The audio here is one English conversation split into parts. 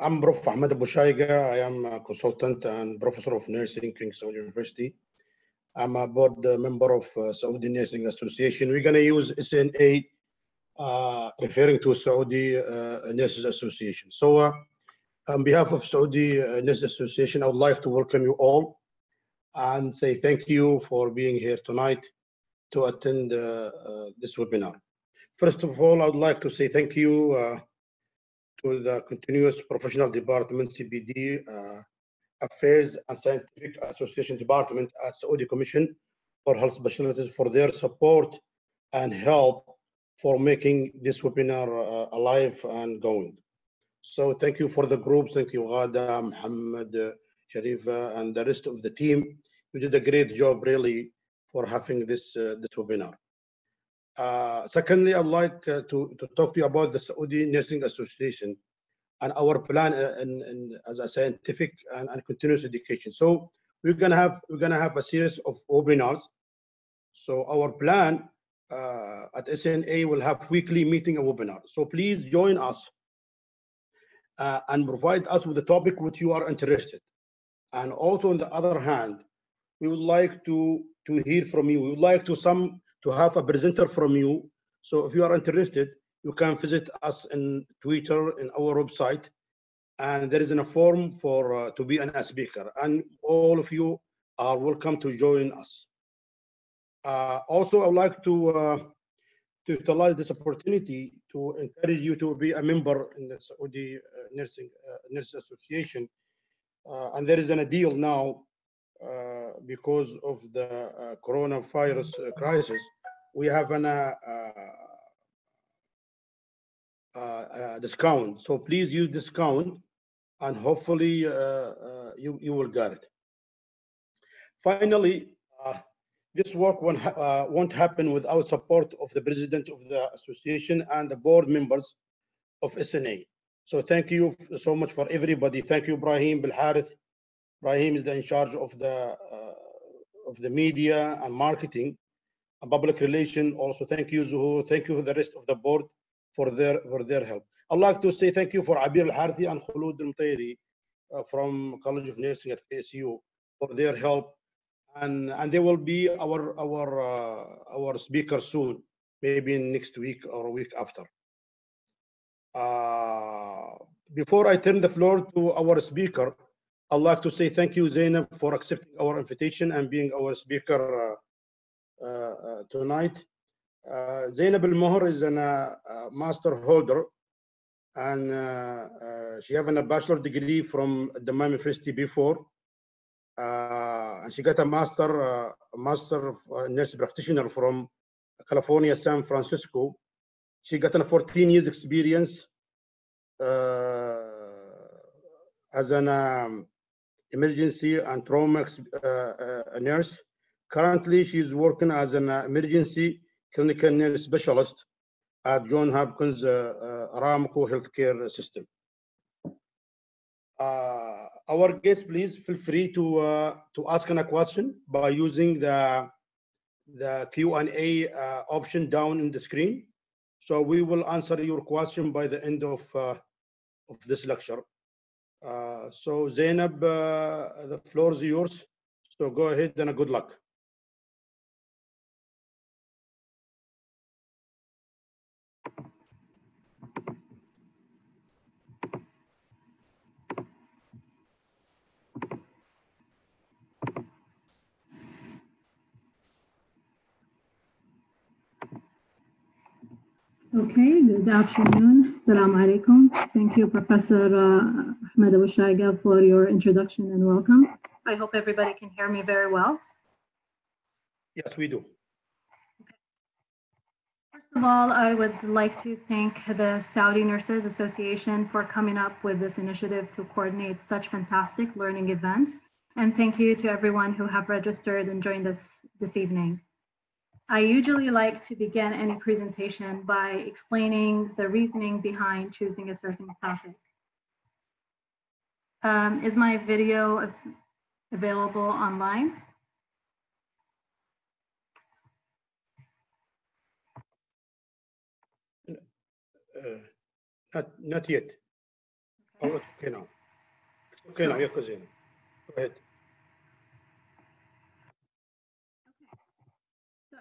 I'm Prof. Ahmed Abu. I am a consultant and professor of nursing, King Saud University. I'm a board member of uh, Saudi Nursing Association. We're going to use SNA, uh, referring to Saudi uh, Nurses Association. So, uh, on behalf of Saudi uh, Nurses Association, I would like to welcome you all and say thank you for being here tonight to attend uh, uh, this webinar. First of all, I would like to say thank you to the Continuous Professional Department, CPD, uh, Affairs and Scientific Association Department at Saudi Commission for Health Specialties for their support and help for making this webinar uh, alive and going. So thank you for the groups. Thank you, Ghada, Muhammad, uh, Sharifa, and the rest of the team. You did a great job, really, for having this, uh, this webinar. Uh, secondly, I'd like uh, to, to talk to you about the Saudi Nursing Association and our plan as a scientific and, continuous education. So we're we're gonna have a series of webinars. So our plan uh, at SNA will have weekly meeting and webinar. So please join us and provide us with the topic which you are interested. And also on the other hand, we would like to to hear from you. We would like to some to have a presenter from you. So if you are interested, you can visit us in Twitter in our website, and there is a form for uh, to be an, a speaker. And all of you are welcome to join us. Uh, also, I would like to uh, to utilize this opportunity to encourage you to be a member in the Saudi uh, Nursing uh, Nurses Association. Uh, and there is an, a deal now because of the uh, coronavirus uh, crisis. We have an uh, uh, uh, discount. So please use discount, and hopefully uh, uh, you you will get it. Finally, uh, this work won't, uh, won't happen without support of the president of the association and the board members of SNA. So thank you so much for everybody. Thank you, Ibrahim Bilharith. Ibrahim is in charge of the uh, of the media and marketing and public relation. Also, thank you, Zuhur. Thank you for the rest of the board for their for their help. I'd like to say thank you for Abir Al Harthi and Khulud Al Mutairi uh, from College of Nursing at KSU for their help, and and they will be our our uh, our speaker soon, maybe next week or a week after. Uh, before I turn the floor to our speaker, I'd like to say thank you, Zainab, for accepting our invitation and being our speaker uh, uh, tonight. Uh, Zainab Al Mohr is a uh, uh, master holder, and uh, she have a bachelor degree from the University before, and she got a master master of nurse practitioner from California, San Francisco. She got a 14 years experience as an um, emergency and trauma uh, uh, nurse. Currently, she's working as an uh, emergency clinical nurse specialist at John Hopkins Aramco Healthcare System. Our guest, please feel free to to ask a question by using the the Q&A uh, option down in the screen. So we will answer your question by the end of uh, of this lecture. Uh, so Zainab, uh, the floor is yours. So go ahead and good luck. Okay, good afternoon. Assalamu alaikum. Thank you, Professor uh, Ahmed Abu Shaiga, for your introduction and welcome. I hope everybody can hear me very well. Yes, we do. First of all, I would like to thank the Saudi Nurses Association for coming up with this initiative to coordinate such fantastic learning events. And thank you to everyone who have registered and joined us this evening. I usually like to begin any presentation by explaining the reasoning behind choosing a certain topic. Um, is my video available online? Uh, not not yet. Oh, okay now. Okay now, yeah. Go ahead.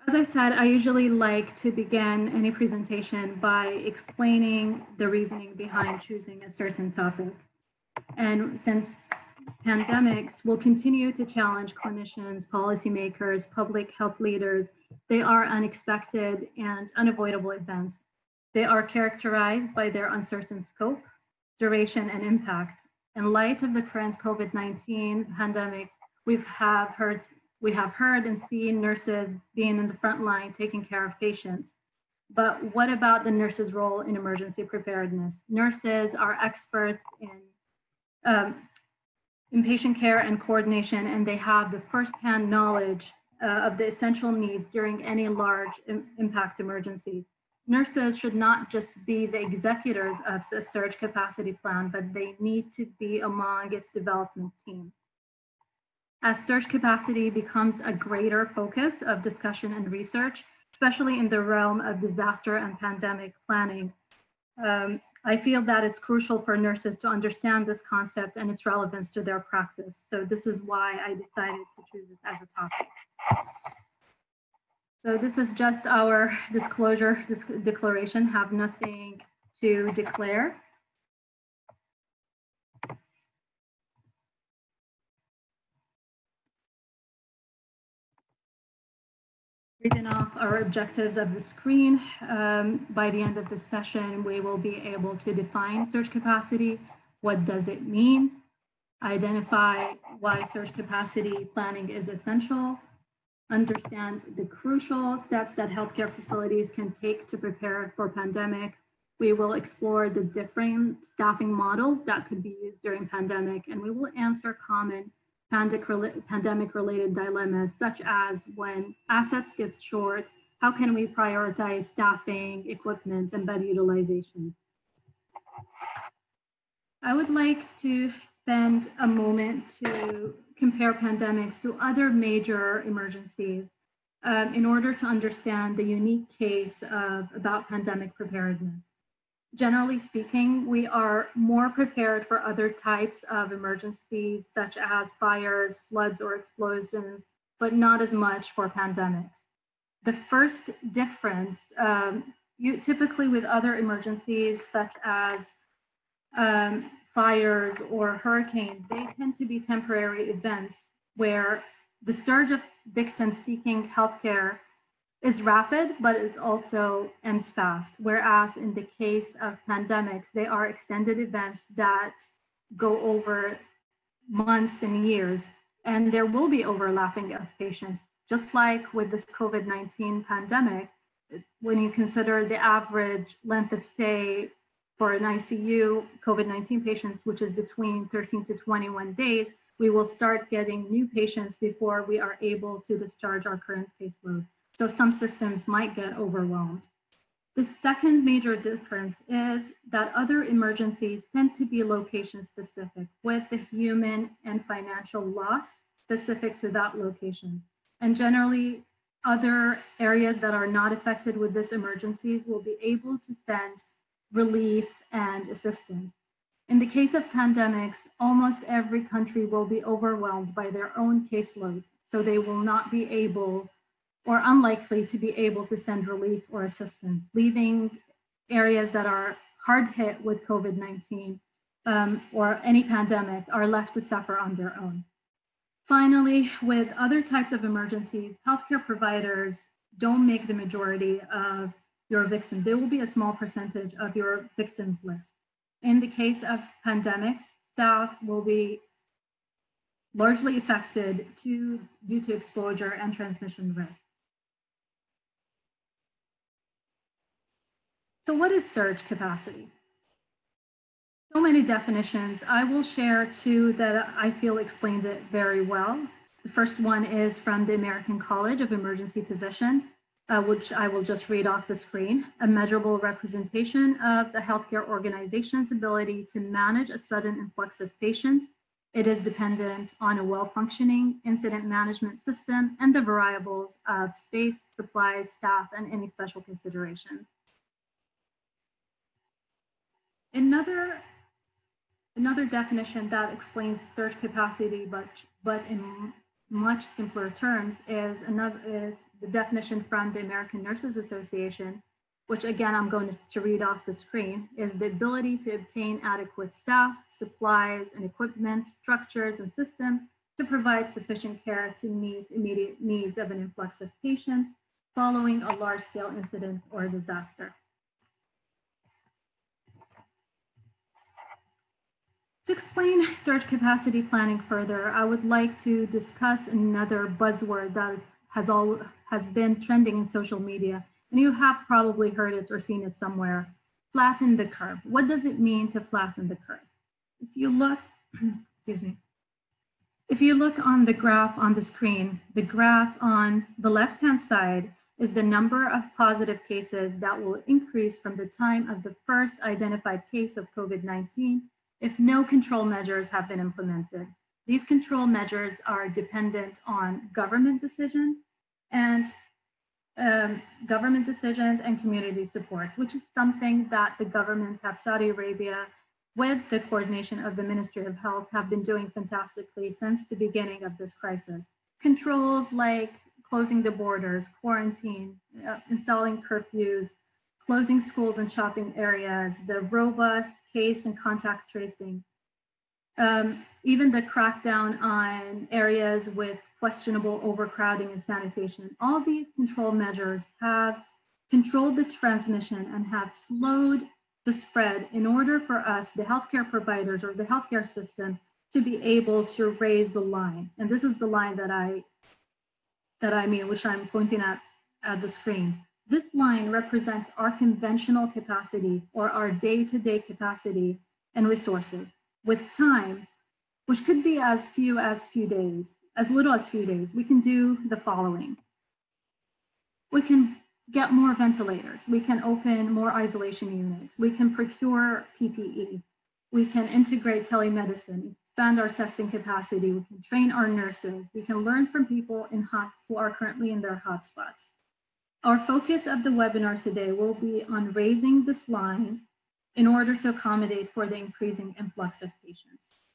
As I said, I usually like to begin any presentation by explaining the reasoning behind choosing a certain topic. And since pandemics will continue to challenge clinicians, policymakers, public health leaders, they are unexpected and unavoidable events. They are characterized by their uncertain scope, duration, and impact. In light of the current COVID-19 pandemic, we have heard we have heard and seen nurses being in the front line taking care of patients. But what about the nurses' role in emergency preparedness? Nurses are experts in um, in patient care and coordination, and they have the firsthand knowledge uh, of the essential needs during any large Im impact emergency. Nurses should not just be the executors of a surge capacity plan, but they need to be among its development team. As surge capacity becomes a greater focus of discussion and research, especially in the realm of disaster and pandemic planning, um, I feel that it's crucial for nurses to understand this concept and its relevance to their practice. So this is why I decided to choose it as a topic. So this is just our disclosure declaration, have nothing to declare. Reading off our objectives of the screen, um, by the end of the session, we will be able to define surge capacity. What does it mean? Identify why surge capacity planning is essential. Understand the crucial steps that healthcare facilities can take to prepare for pandemic. We will explore the different staffing models that could be used during pandemic, and we will answer common pandemic related dilemmas, such as when assets get short, how can we prioritize staffing, equipment, and bed utilization? I would like to spend a moment to compare pandemics to other major emergencies um, in order to understand the unique case of about pandemic preparedness generally speaking, we are more prepared for other types of emergencies, such as fires, floods, or explosions, but not as much for pandemics. The first difference, um, you, typically with other emergencies, such as um, fires or hurricanes, they tend to be temporary events where the surge of victims seeking healthcare is rapid, but it also ends fast. Whereas in the case of pandemics, they are extended events that go over months and years, and there will be overlapping of patients. Just like with this COVID 19 pandemic, when you consider the average length of stay for an ICU COVID 19 patients, which is between 13 to 21 days, we will start getting new patients before we are able to discharge our current caseload. So some systems might get overwhelmed. The second major difference is that other emergencies tend to be location specific with the human and financial loss specific to that location. And generally, other areas that are not affected with this emergencies will be able to send relief and assistance. In the case of pandemics, almost every country will be overwhelmed by their own caseload, so they will not be able or unlikely to be able to send relief or assistance, leaving areas that are hard hit with COVID-19 um, or any pandemic are left to suffer on their own. Finally, with other types of emergencies, healthcare providers don't make the majority of your victims. They will be a small percentage of your victims list. In the case of pandemics, staff will be largely affected to, due to exposure and transmission risk. So what is surge capacity? So many definitions. I will share two that I feel explains it very well. The first one is from the American College of Emergency Physician, uh, which I will just read off the screen. A measurable representation of the healthcare organization's ability to manage a sudden influx of patients. It is dependent on a well-functioning incident management system and the variables of space, supplies, staff, and any special considerations. Another another definition that explains surge capacity, but but in much simpler terms, is another is the definition from the American Nurses Association, which again I'm going to read off the screen, is the ability to obtain adequate staff, supplies, and equipment, structures, and systems to provide sufficient care to meet immediate needs of an influx of patients following a large-scale incident or disaster. To explain surge capacity planning further, I would like to discuss another buzzword that has all has been trending in social media, and you have probably heard it or seen it somewhere. Flatten the curve. What does it mean to flatten the curve? If you look, excuse me, if you look on the graph on the screen, the graph on the left-hand side is the number of positive cases that will increase from the time of the first identified case of COVID-19 if no control measures have been implemented. These control measures are dependent on government decisions and um, government decisions and community support, which is something that the government of Saudi Arabia with the coordination of the Ministry of Health have been doing fantastically since the beginning of this crisis. Controls like closing the borders, quarantine, uh, installing curfews, closing schools and shopping areas, the robust case and contact tracing, um, even the crackdown on areas with questionable overcrowding and sanitation. All these control measures have controlled the transmission and have slowed the spread in order for us, the healthcare providers or the healthcare system, to be able to raise the line. And this is the line that I that I mean, which I'm pointing at at the screen. This line represents our conventional capacity or our day-to-day capacity and resources with time, which could be as few as few days, as little as few days. We can do the following. We can get more ventilators. We can open more isolation units. We can procure PPE. We can integrate telemedicine, expand our testing capacity. We can train our nurses. We can learn from people in hot, who are currently in their hotspots. Our focus of the webinar today will be on raising this line in order to accommodate for the increasing influx of patients.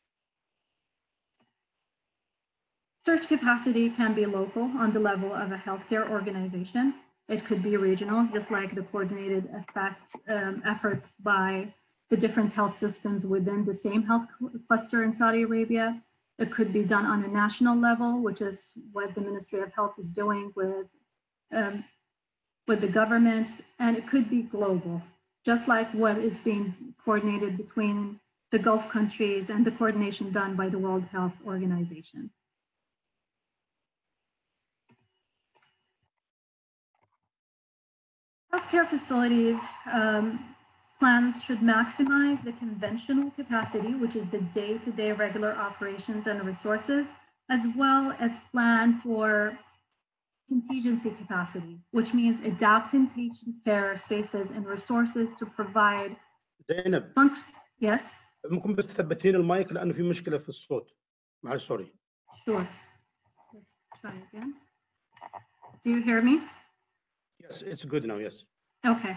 Surge capacity can be local on the level of a healthcare organization. It could be regional, just like the coordinated effect um, efforts by the different health systems within the same health cluster in Saudi Arabia. It could be done on a national level, which is what the Ministry of Health is doing with um, with the government, and it could be global, just like what is being coordinated between the Gulf countries and the coordination done by the World Health Organization. Healthcare facilities um, plans should maximize the conventional capacity, which is the day-to-day -day regular operations and resources, as well as plan for contingency capacity, which means adapting patient care spaces and resources to provide زينب function. Yes, ممكن بس تثبتين المايك لانه في مشكله في الصوت معلش سوري sure. Let's try again. Do you hear me? yes it's good now yes Okay.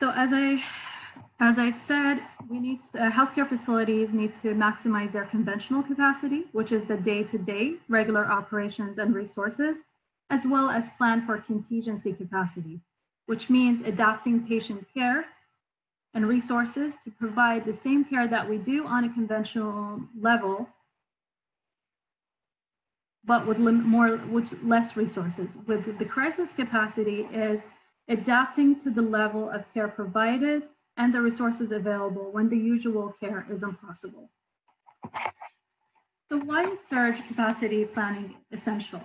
So as I as I said, we need uh, healthcare facilities need to maximize their conventional capacity, which is the day-to-day regular operations and resources, as well as plan for contingency capacity, which means adapting patient care and resources to provide the same care that we do on a conventional level, but with more with less resources. With the crisis capacity is adapting to the level of care provided and the resources available when the usual care is impossible. So why is surge capacity planning essential?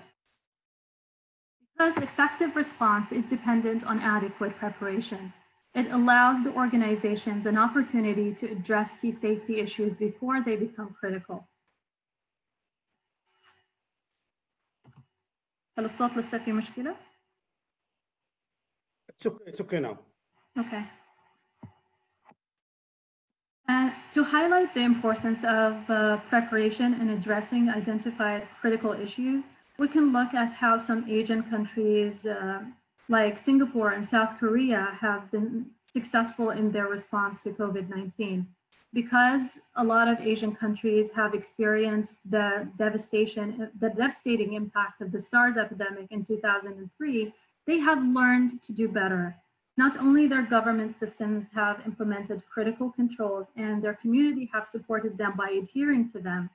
Because effective response is dependent on adequate preparation. It allows the organizations an opportunity to address key safety issues before they become critical. هل الصوت لسه في مشكلة؟ it's okay it's okay now Okay. And to highlight the importance of uh, preparation in addressing identified critical issues, we can look at how some Asian countries uh, like Singapore and South Korea have been successful in their response to COVID-19. because a lot of Asian countries have experienced the devastation, the devastating impact of the SARS epidemic in 2003, they have learned to do better. Not only their government systems have implemented critical controls and their community have supported them by adhering to them,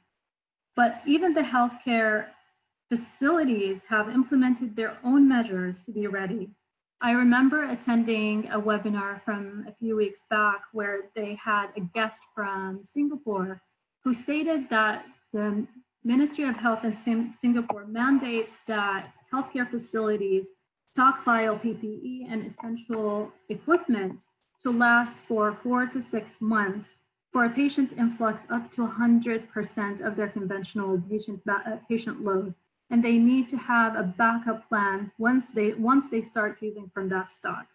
but even the healthcare facilities have implemented their own measures to be ready. I remember attending a webinar from a few weeks back where they had a guest from Singapore who stated that the Ministry of Health in Singapore mandates that healthcare facilities stockpile PPE and essential equipment to last for four to six months for a patient influx up to 100% of their conventional patient, uh, patient load and they need to have a backup plan once they once they start using from that stock.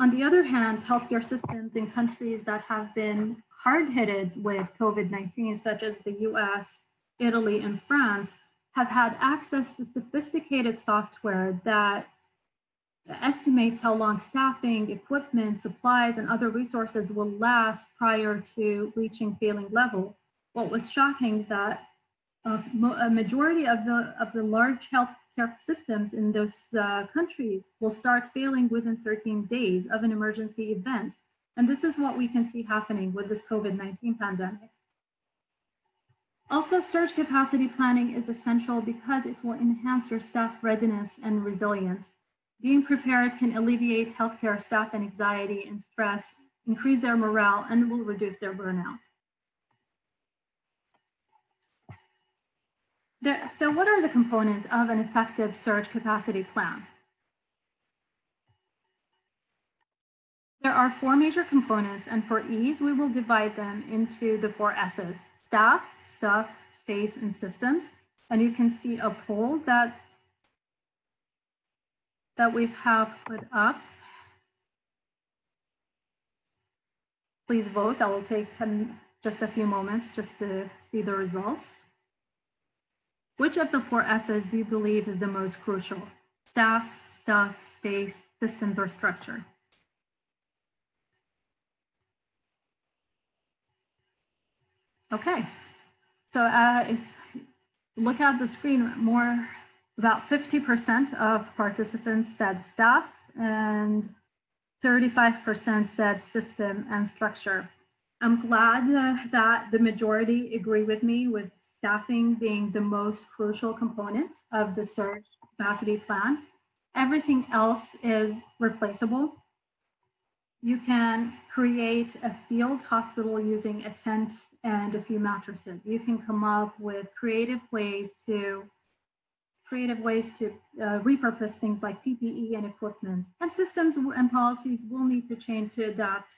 On the other hand, healthcare systems in countries that have been hard hit with COVID-19, such as the US, Italy, and France, have had access to sophisticated software that estimates how long staffing, equipment, supplies, and other resources will last prior to reaching failing level. What was shocking that a majority of the of the large healthcare systems in those uh, countries will start failing within 13 days of an emergency event. And this is what we can see happening with this COVID-19 pandemic. Also, surge capacity planning is essential because it will enhance your staff readiness and resilience. Being prepared can alleviate healthcare staff and anxiety and stress, increase their morale, and will reduce their burnout. So what are the components of an effective surge capacity plan? There are four major components, and for ease, we will divide them into the four S's, staff, stuff, space, and systems. And you can see a poll that, that we have put up. Please vote. I will take just a few moments just to see the results. Which of the four S's do you believe is the most crucial? Staff, stuff, space, systems, or structure? Okay, so uh, if look at the screen, more about 50% of participants said staff and 35% said system and structure. I'm glad uh, that the majority agree with me with staffing being the most crucial component of the surge capacity plan. Everything else is replaceable. You can create a field hospital using a tent and a few mattresses. You can come up with creative ways to creative ways to uh, repurpose things like PPE and equipment. And systems and policies will need to change to adapt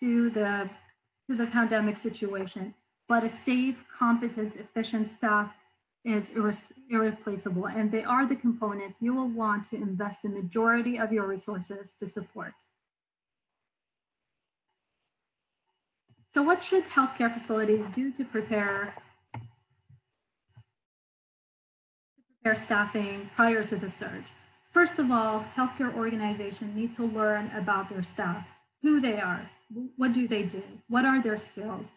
to the to the pandemic situation but a safe, competent, efficient staff is irreplaceable, and they are the component you will want to invest the majority of your resources to support. So what should healthcare facilities do to prepare, prepare staffing prior to the surge? First of all, healthcare organizations need to learn about their staff, who they are, what do they do, what are their skills,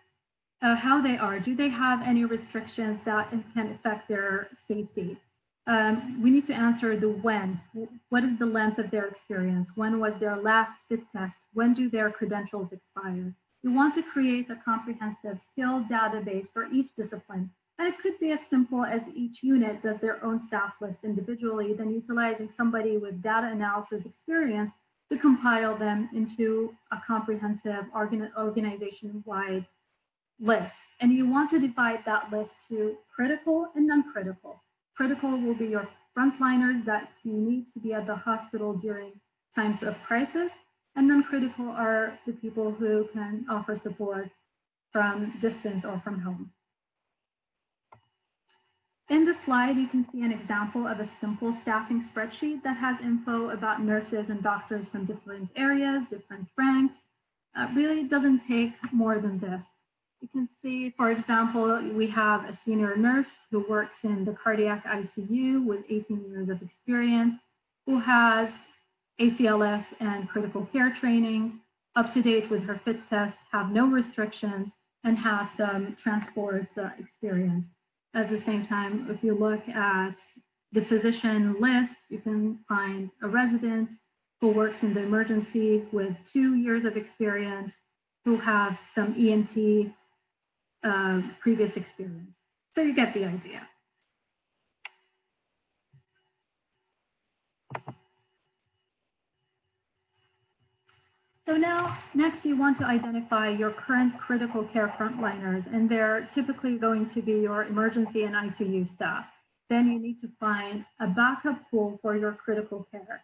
uh, how they are. Do they have any restrictions that can affect their safety? Um, we need to answer the when. What is the length of their experience? When was their last fit test? When do their credentials expire? We want to create a comprehensive skill database for each discipline. And it could be as simple as each unit does their own staff list individually, then utilizing somebody with data analysis experience to compile them into a comprehensive organ organization-wide list. And you want to divide that list to critical and non-critical. Critical will be your frontliners that you need to be at the hospital during times of crisis. And non-critical are the people who can offer support from distance or from home. In the slide, you can see an example of a simple staffing spreadsheet that has info about nurses and doctors from different areas, different ranks. Uh, really, doesn't take more than this. You can see, for example, we have a senior nurse who works in the cardiac ICU with 18 years of experience, who has ACLS and critical care training, up to date with her fit test, have no restrictions, and has some transport uh, experience. At the same time, if you look at the physician list, you can find a resident who works in the emergency with two years of experience, who have some ENT uh, previous experience. So you get the idea. So now, next you want to identify your current critical care frontliners, and they're typically going to be your emergency and ICU staff. Then you need to find a backup pool for your critical care,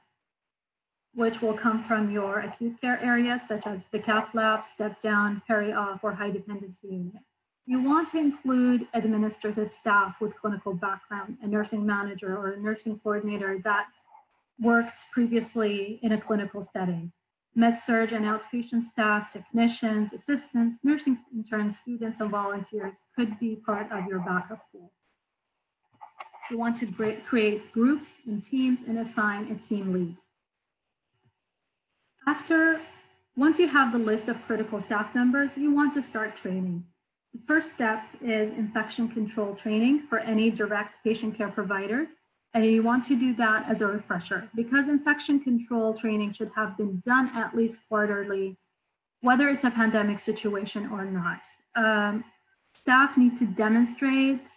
which will come from your acute care areas, such as the cath lab, step down, peri-op, or high dependency unit. You want to include administrative staff with clinical background, a nursing manager or a nursing coordinator that worked previously in a clinical setting med-surg and outpatient staff, technicians, assistants, nursing interns, students, and volunteers could be part of your backup pool. You want to create groups and teams and assign a team lead. After, once you have the list of critical staff members, you want to start training. The first step is infection control training for any direct patient care providers and you want to do that as a refresher because infection control training should have been done at least quarterly, whether it's a pandemic situation or not. Um, staff need to demonstrate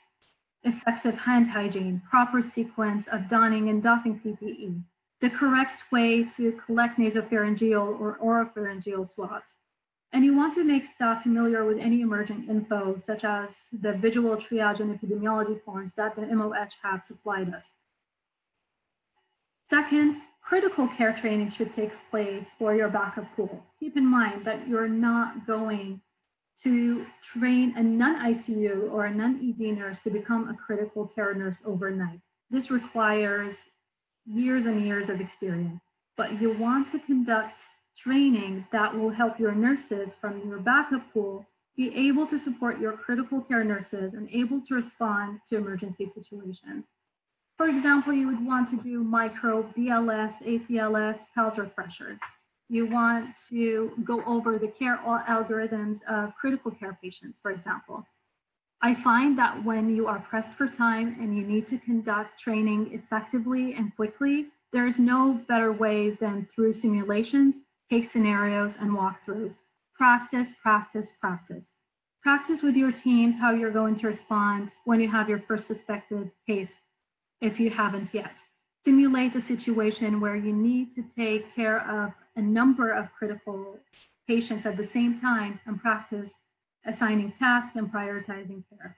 effective hand hygiene, proper sequence of donning and doffing PPE, the correct way to collect nasopharyngeal or oropharyngeal swabs. And you want to make staff familiar with any emerging info, such as the visual triage and epidemiology forms that the MOH have supplied us. Second, critical care training should take place for your backup pool. Keep in mind that you're not going to train a non-ICU or a non-ED nurse to become a critical care nurse overnight. This requires years and years of experience, but you want to conduct training that will help your nurses from your backup pool be able to support your critical care nurses and able to respond to emergency situations. For example, you would want to do micro, BLS, ACLS, PALS refreshers. You want to go over the care algorithms of critical care patients, for example. I find that when you are pressed for time and you need to conduct training effectively and quickly, there is no better way than through simulations, case scenarios, and walkthroughs. Practice, practice, practice. Practice with your teams how you're going to respond when you have your first suspected case if you haven't yet. Simulate a situation where you need to take care of a number of critical patients at the same time and practice assigning tasks and prioritizing care.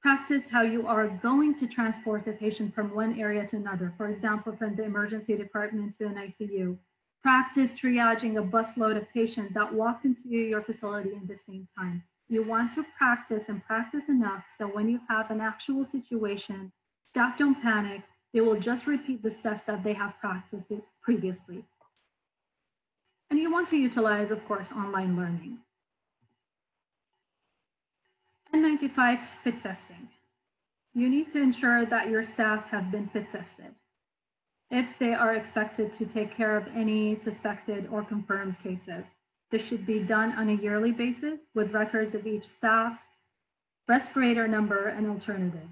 Practice how you are going to transport a patient from one area to another, for example, from the emergency department to an ICU. Practice triaging a busload of patients that walked into your facility in the same time. You want to practice and practice enough so when you have an actual situation, Staff don't panic. They will just repeat the steps that they have practiced previously. And you want to utilize, of course, online learning. N95 fit testing. You need to ensure that your staff have been fit tested if they are expected to take care of any suspected or confirmed cases. This should be done on a yearly basis with records of each staff, respirator number, and alternative.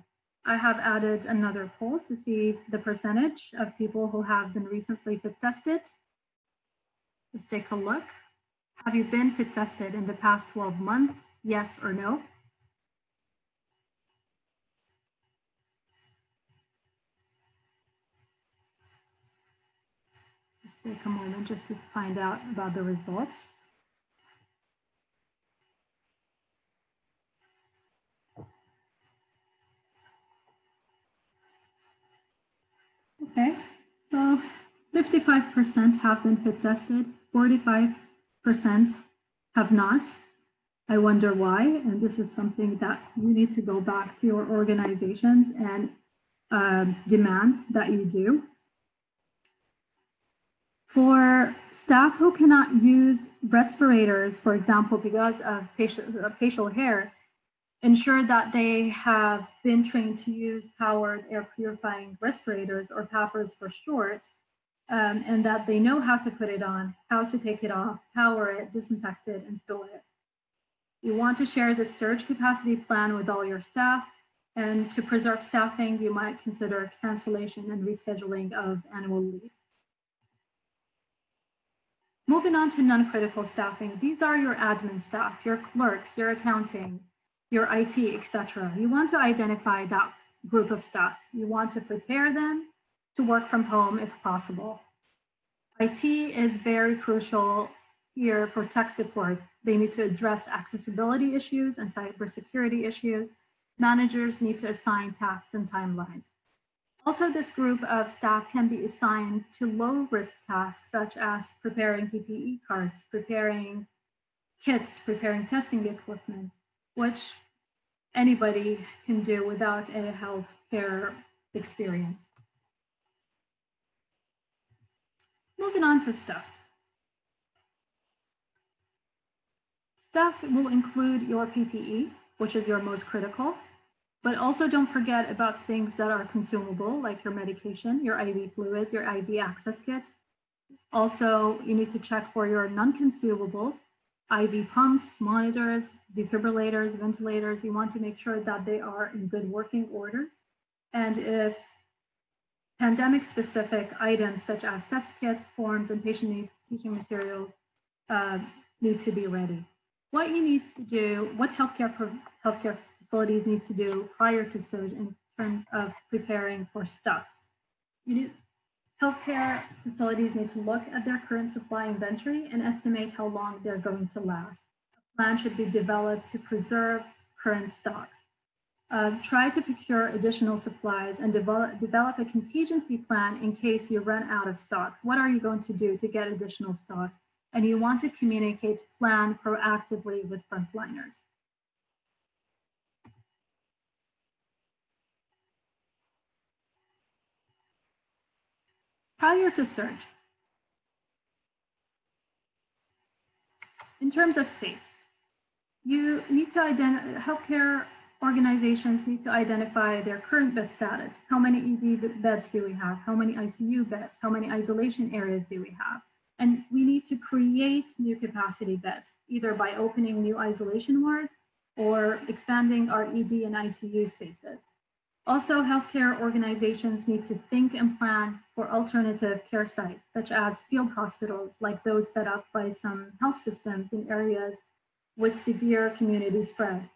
I have added another poll to see the percentage of people who have been recently fit tested. Let's take a look. Have you been fit tested in the past 12 months? Yes or no? Let's take a moment just to find out about the results. Okay, so 55% have been fit tested, 45% have not. I wonder why, and this is something that you need to go back to your organizations and uh, demand that you do. For staff who cannot use respirators, for example, because of facial, facial hair, ensure that they have been trained to use powered air purifying respirators or PAPRs for short, um, and that they know how to put it on, how to take it off, power it, disinfect it, and store it. You want to share the surge capacity plan with all your staff. And to preserve staffing, you might consider cancellation and rescheduling of annual leaves. Moving on to non-critical staffing, these are your admin staff, your clerks, your accounting, your IT, etc. You want to identify that group of staff. You want to prepare them to work from home if possible. IT is very crucial here for tech support. They need to address accessibility issues and cybersecurity issues. Managers need to assign tasks and timelines. Also, this group of staff can be assigned to low risk tasks such as preparing PPE cards, preparing kits, preparing testing equipment, which anybody can do without a healthcare experience. Moving on to stuff. Stuff will include your PPE, which is your most critical, but also don't forget about things that are consumable, like your medication, your IV fluids, your IV access kits. Also, you need to check for your non-consumables, IV pumps, monitors, defibrillators, ventilators. You want to make sure that they are in good working order. And if pandemic specific items such as test kits, forms, and patient teaching materials uh, need to be ready. What you need to do, what healthcare healthcare facilities need to do prior to surge in terms of preparing for stuff. You need, healthcare facilities need to look at their current supply inventory and estimate how long they're going to last. A plan should be developed to preserve current stocks. Uh, try to procure additional supplies and develop, develop a contingency plan in case you run out of stock. What are you going to do to get additional stock? And you want to communicate plan proactively with frontliners. Prior to surge, in terms of space, you need to identify healthcare organizations need to identify their current bed status. How many ED beds do we have? How many ICU beds? How many isolation areas do we have? And we need to create new capacity beds, either by opening new isolation wards or expanding our ED and ICU spaces. Also, healthcare organizations need to think and plan for alternative care sites, such as field hospitals, like those set up by some health systems in areas with severe community spread.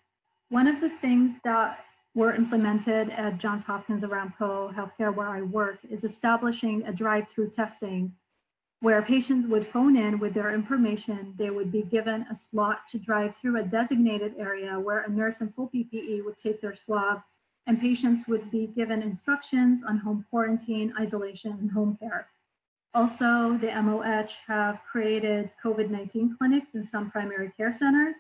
One of the things that were implemented at Johns Hopkins Aramco Healthcare, where I work, is establishing a drive-through testing where patients would phone in with their information. They would be given a slot to drive through a designated area where a nurse in full PPE would take their swab, and patients would be given instructions on home quarantine, isolation, and home care. Also, the MOH have created COVID-19 clinics in some primary care centers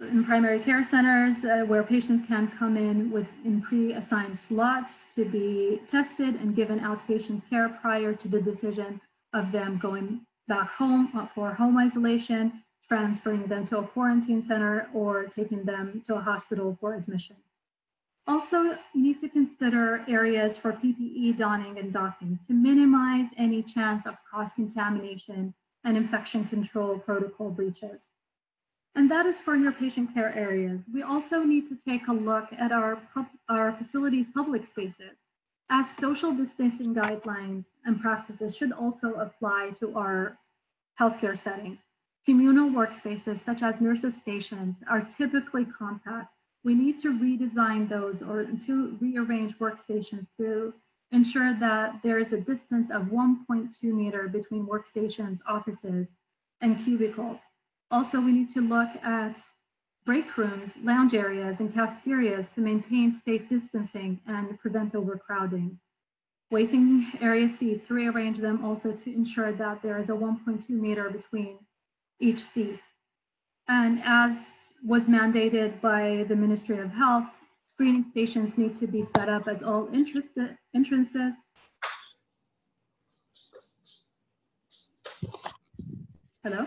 in primary care centers uh, where patients can come in with in pre-assigned slots to be tested and given outpatient care prior to the decision of them going back home uh, for home isolation, transferring them to a quarantine center, or taking them to a hospital for admission. Also, you need to consider areas for PPE donning and doffing to minimize any chance of cross-contamination and infection control protocol breaches and that is for your patient care areas. We also need to take a look at our, pub, our facilities' public spaces, as social distancing guidelines and practices should also apply to our healthcare settings. Communal workspaces, such as nurses' stations, are typically compact. We need to redesign those or to rearrange workstations to ensure that there is a distance of 1.2 meter between workstations, offices, and cubicles. Also, we need to look at break rooms, lounge areas, and cafeterias to maintain safe distancing and prevent overcrowding. Waiting area seats, rearrange them also to ensure that there is a 1.2 meter between each seat. And as was mandated by the Ministry of Health, screening stations need to be set up at all entrances. Hello?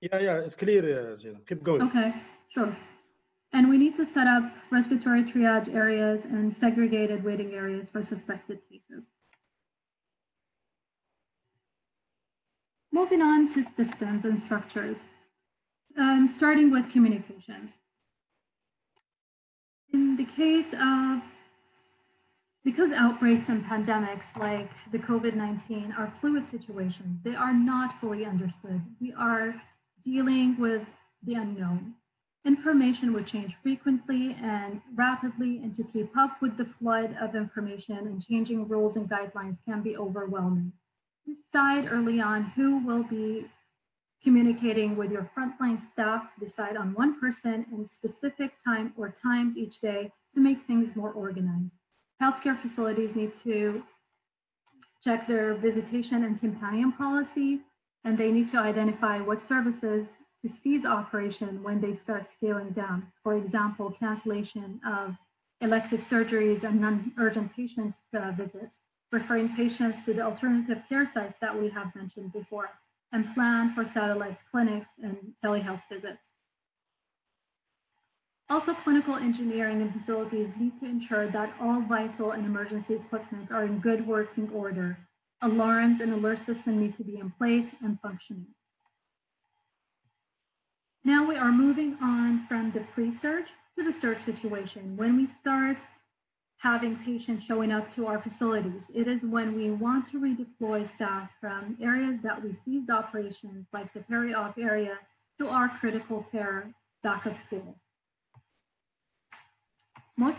Yeah, yeah, it's clear, uh, Zina. Keep going. Okay, sure. And we need to set up respiratory triage areas and segregated waiting areas for suspected cases. Moving on to systems and structures, um, starting with communications. In the case of, because outbreaks and pandemics like the COVID-19 are fluid situations, they are not fully understood. We are dealing with the unknown. Information would change frequently and rapidly, and to keep up with the flood of information and changing rules and guidelines can be overwhelming decide early on who will be communicating with your frontline staff, decide on one person and specific time or times each day to make things more organized. Healthcare facilities need to check their visitation and companion policy, and they need to identify what services to cease operation when they start scaling down. For example, cancellation of elective surgeries and non-urgent patient uh, visits referring patients to the alternative care sites that we have mentioned before, and plan for satellite clinics and telehealth visits. Also, clinical engineering and facilities need to ensure that all vital and emergency equipment are in good working order. Alarms and alert system need to be in place and functioning. Now we are moving on from the pre-surge to the surge situation. When we start having patients showing up to our facilities. It is when we want to redeploy staff from areas that we ceased operations, like the peri-op area, to our critical care backup pool. Most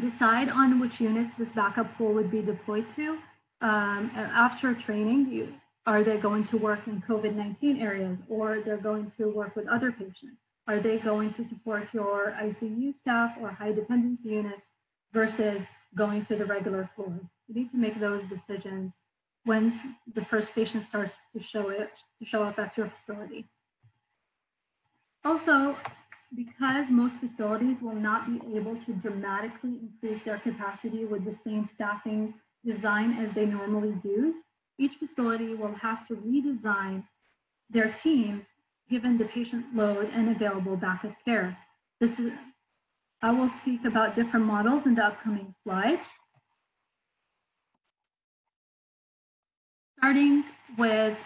decide on which units this backup pool would be deployed to. Um, after training, you, are they going to work in COVID-19 areas or they're going to work with other patients? Are they going to support your ICU staff or high dependency units versus going to the regular floors? You need to make those decisions when the first patient starts to show it to show up at your facility. Also, because most facilities will not be able to dramatically increase their capacity with the same staffing design as they normally use, each facility will have to redesign their teams given the patient load and available backup care. This is, I will speak about different models in the upcoming slides. Starting with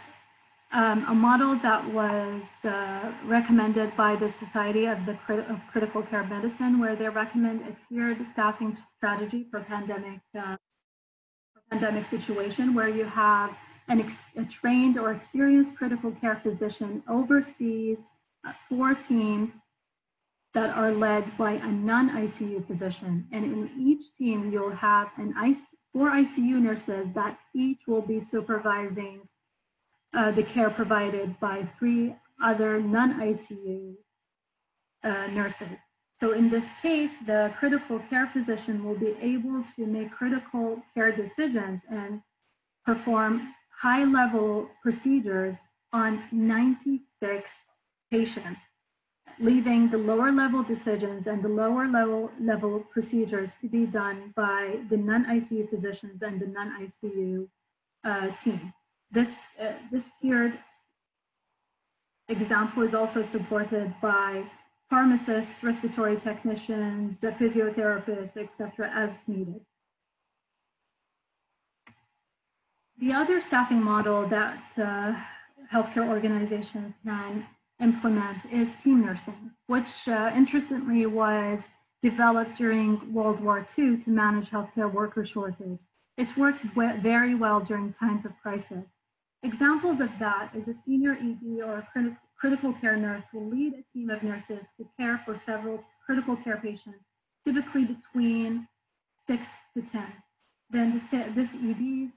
um, a model that was uh, recommended by the Society of, the of Critical Care Medicine, where they recommend a tiered staffing strategy for pandemic, uh, for pandemic situation, where you have an a trained or experienced critical care physician oversees uh, four teams that are led by a non-ICU physician. And in each team, you'll have an IC, four ICU nurses that each will be supervising uh, the care provided by three other non-ICU uh, nurses. So in this case, the critical care physician will be able to make critical care decisions and perform high level procedures on 96 patients, leaving the lower level decisions and the lower level, level procedures to be done by the non-ICU physicians and the non-ICU uh, team. This, uh, this tiered example is also supported by pharmacists, respiratory technicians, physiotherapists, etc., as needed. The other staffing model that uh, healthcare organizations can implement is team nursing, which uh, interestingly was developed during World War II to manage healthcare worker shortage. It works very well during times of crisis. Examples of that is a senior ED or a crit critical care nurse will lead a team of nurses to care for several critical care patients, typically between six to 10. Then to say this ED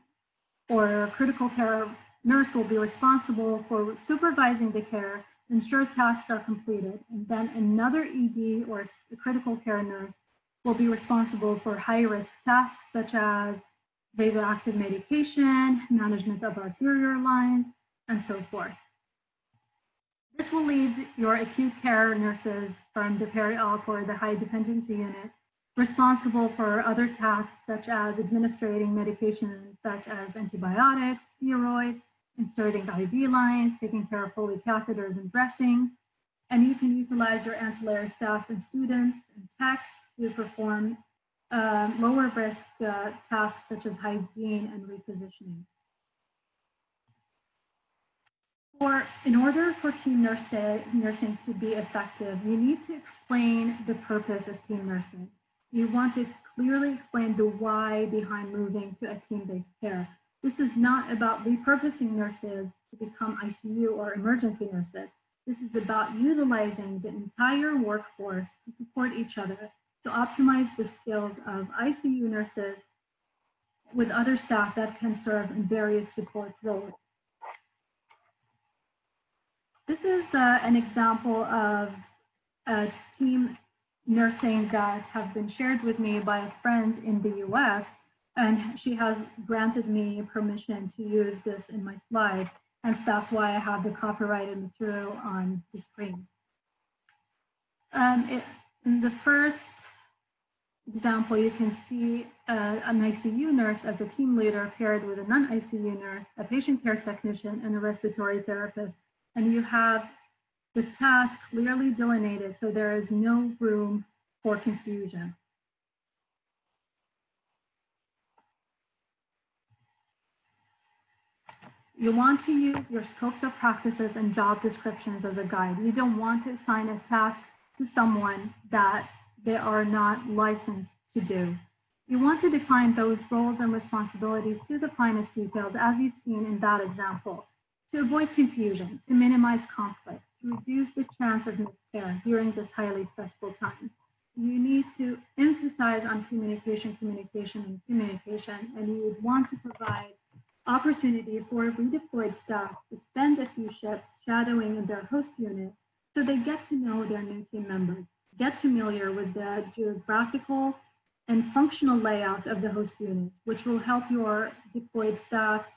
or critical care nurse will be responsible for supervising the care, ensure tasks are completed, and then another ED or critical care nurse will be responsible for high-risk tasks such as vasoactive medication, management of arterial lines, and so forth. This will leave your acute care nurses from the peri-op or the high dependency unit responsible for other tasks such as administering medications such as antibiotics, steroids, inserting IV lines, taking care of Foley catheters and dressing. And you can utilize your ancillary staff and students and techs to perform uh, lower risk uh, tasks such as hygiene and repositioning. For, in order for team nursing, nursing to be effective, you need to explain the purpose of team nursing. You want to clearly explain the why behind moving to a team-based care. This is not about repurposing nurses to become ICU or emergency nurses. This is about utilizing the entire workforce to support each other, to optimize the skills of ICU nurses with other staff that can serve in various support roles. This is uh, an example of a team nursing that have been shared with me by a friend in the US, and she has granted me permission to use this in my slide. and so that's why I have the copyrighted material on the screen. Um, it, in the first example, you can see uh, an ICU nurse as a team leader paired with a non-ICU nurse, a patient care technician, and a respiratory therapist and you have the task clearly delineated so there is no room for confusion. You want to use your scopes of practices and job descriptions as a guide. You don't want to assign a task to someone that they are not licensed to do. You want to define those roles and responsibilities to the finest details as you've seen in that example to avoid confusion, to minimize conflict, reduce the chance of miscare during this highly stressful time. You need to emphasize on communication, communication, and communication, and you would want to provide opportunity for redeployed staff to spend a few shifts shadowing in their host units so they get to know their new team members, get familiar with the geographical and functional layout of the host unit, which will help your deployed staff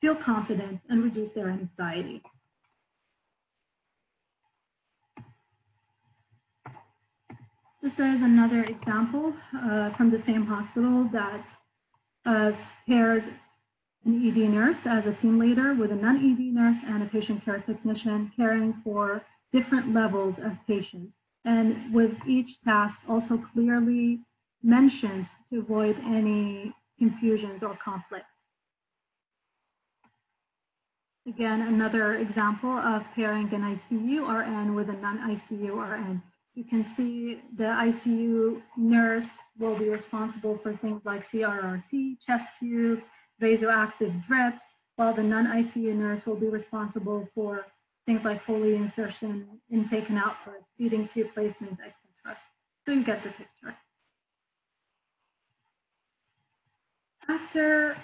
feel confident, and reduce their anxiety. This is another example uh, from the same hospital that uh, pairs an ED nurse as a team leader with a non-ED nurse and a patient care technician caring for different levels of patients. And with each task also clearly mentions to avoid any confusions or conflict. Again, another example of pairing an ICU RN with a non-ICU RN. You can see the ICU nurse will be responsible for things like CRRT, chest tubes, vasoactive drips, while the non-ICU nurse will be responsible for things like Foley insertion, intake and output, feeding tube placement, etc. So you get the picture. After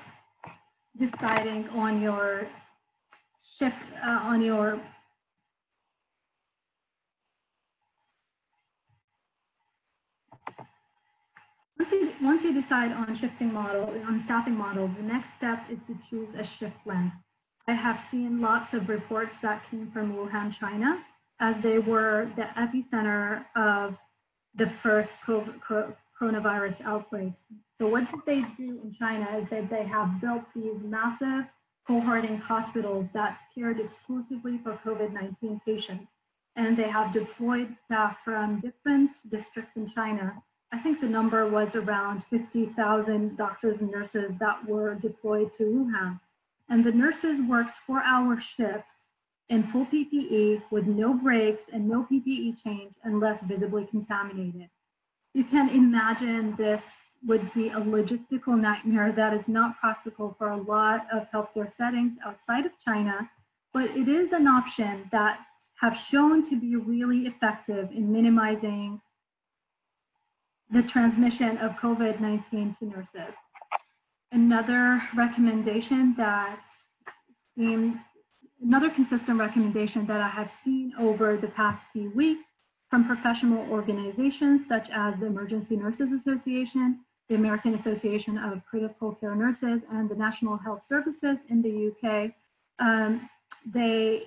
deciding on your shift uh, on your once you, once you decide on shifting model, on staffing model, the next step is to choose a shift length. I have seen lots of reports that came from Wuhan, China, as they were the epicenter of the first coronavirus outbreaks. So what did they do in China is that they have built these massive cohorting hospitals that cared exclusively for COVID-19 patients. And they have deployed staff from different districts in China. I think the number was around 50,000 doctors and nurses that were deployed to Wuhan. And the nurses worked four hour shifts in full PPE with no breaks and no PPE change unless visibly contaminated you can imagine this would be a logistical nightmare that is not practical for a lot of healthcare settings outside of China, but it is an option that have shown to be really effective in minimizing the transmission of COVID-19 to nurses. Another recommendation that seemed, another consistent recommendation that I have seen over the past few weeks from professional organizations such as the Emergency Nurses Association, the American Association of Critical Care Nurses, and the National Health Services in the UK. Um, they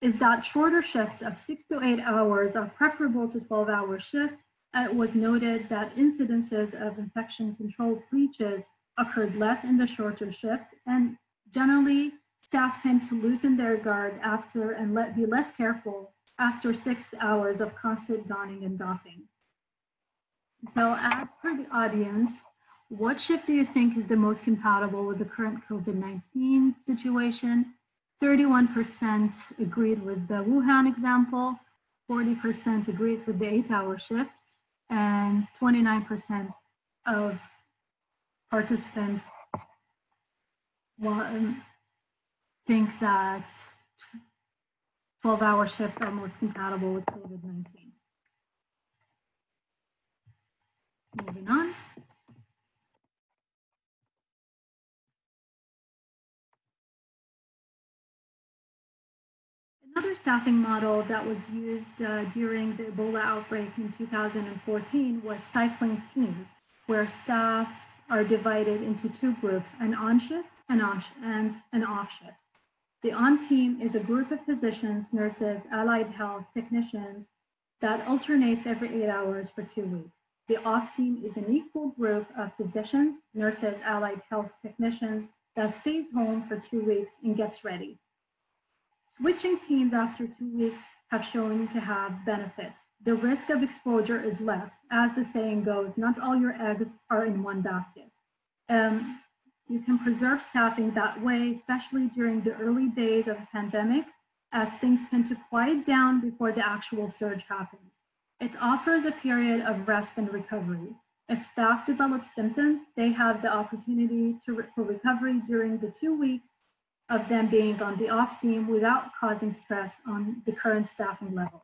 is that shorter shifts of six to eight hours are preferable to 12 hour shift. Uh, it was noted that incidences of infection control breaches occurred less in the shorter shift and generally staff tend to loosen their guard after and let, be less careful after six hours of constant donning and doffing. So as per the audience, what shift do you think is the most compatible with the current COVID-19 situation? 31% agreed with the Wuhan example, 40% agreed with the eight hour shift, and 29% of participants think that 12 hour shifts are most compatible with COVID 19. Moving on. Another staffing model that was used uh, during the Ebola outbreak in 2014 was cycling teams, where staff are divided into two groups, an on shift and, on sh and an off shift. The on team is a group of physicians, nurses, allied health technicians that alternates every eight hours for two weeks. The off team is an equal group of physicians, nurses, allied health technicians that stays home for two weeks and gets ready. Switching teams after two weeks have shown to have benefits. The risk of exposure is less. As the saying goes, not all your eggs are in one basket. Um, you can preserve staffing that way, especially during the early days of a pandemic, as things tend to quiet down before the actual surge happens. It offers a period of rest and recovery. If staff develop symptoms, they have the opportunity to, for recovery during the two weeks of them being on the off team without causing stress on the current staffing levels.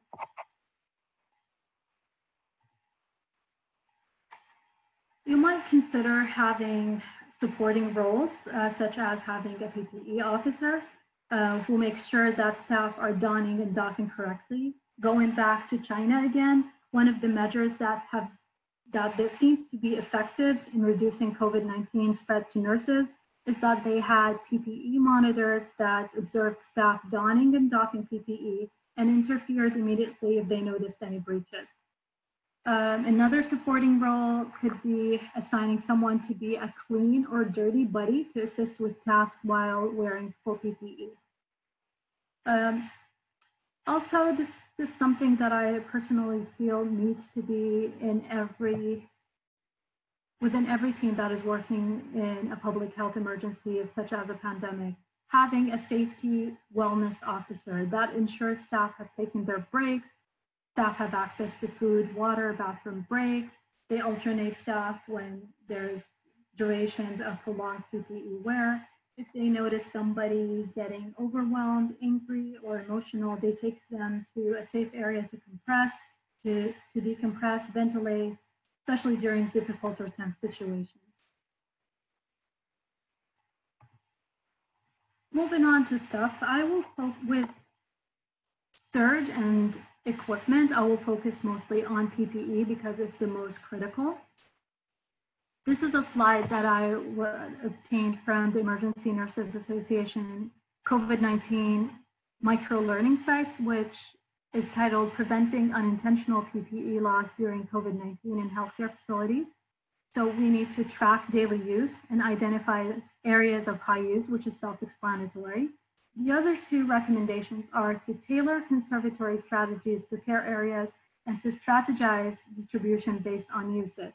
You might consider having supporting roles, uh, such as having a PPE officer uh, who makes sure that staff are donning and doffing correctly. Going back to China again, one of the measures that have that there seems to be effective in reducing COVID-19 spread to nurses is that they had PPE monitors that observed staff donning and doffing PPE and interfered immediately if they noticed any breaches. Um, another supporting role could be assigning someone to be a clean or dirty buddy to assist with tasks while wearing full PPE. Um, also, this is something that I personally feel needs to be in every, within every team that is working in a public health emergency, such as a pandemic, having a safety wellness officer that ensures staff have taken their breaks, Staff have access to food, water, bathroom breaks. They alternate staff when there's durations of prolonged PPE wear. If they notice somebody getting overwhelmed, angry, or emotional, they take them to a safe area to compress, to, to decompress, ventilate, especially during difficult or tense situations. Moving on to stuff, I will with surge and equipment, I will focus mostly on PPE because it's the most critical. This is a slide that I obtained from the Emergency Nurses Association COVID-19 micro learning sites, which is titled Preventing Unintentional PPE Loss During COVID-19 in Healthcare Facilities. So we need to track daily use and identify areas of high use, which is self-explanatory. The other two recommendations are to tailor conservatory strategies to care areas and to strategize distribution based on usage.